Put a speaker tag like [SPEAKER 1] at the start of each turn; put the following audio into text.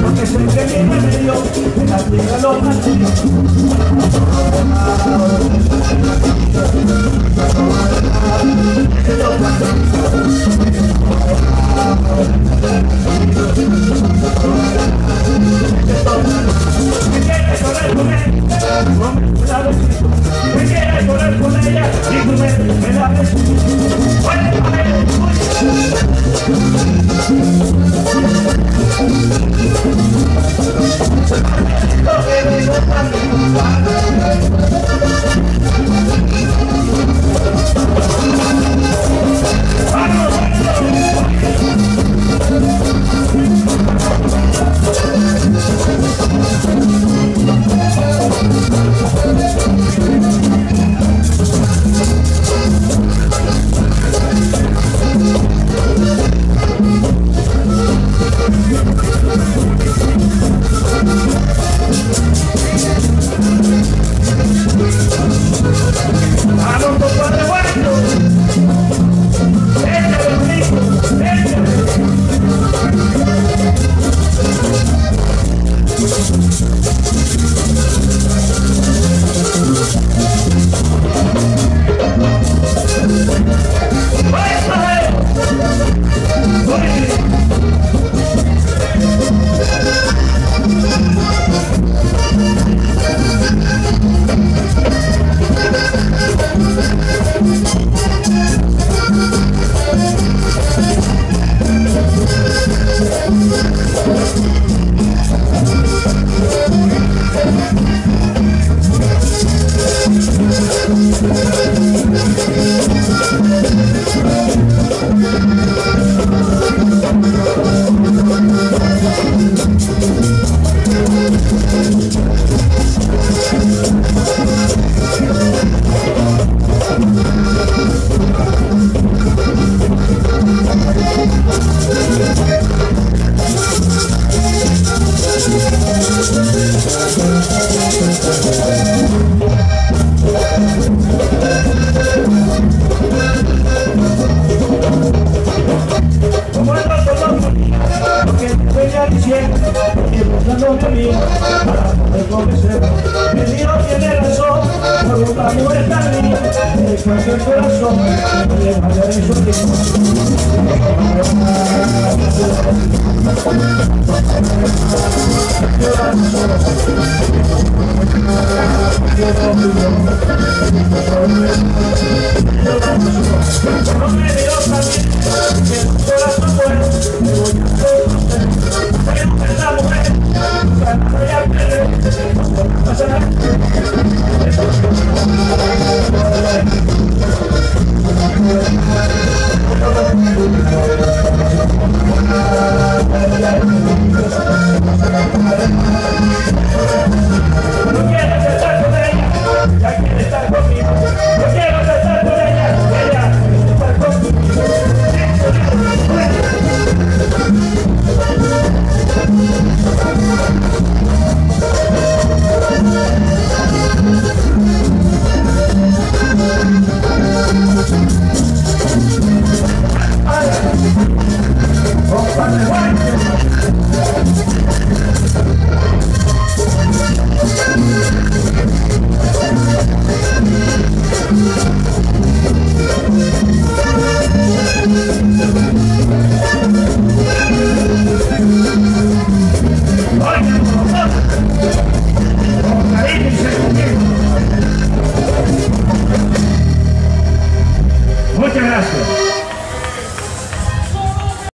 [SPEAKER 1] porque sé que mi remedio en la tierra lo nací. Me para poder convencer mi Dios tiene razón por una mujer tan linda me descansa el corazón me a ver su tiempo no me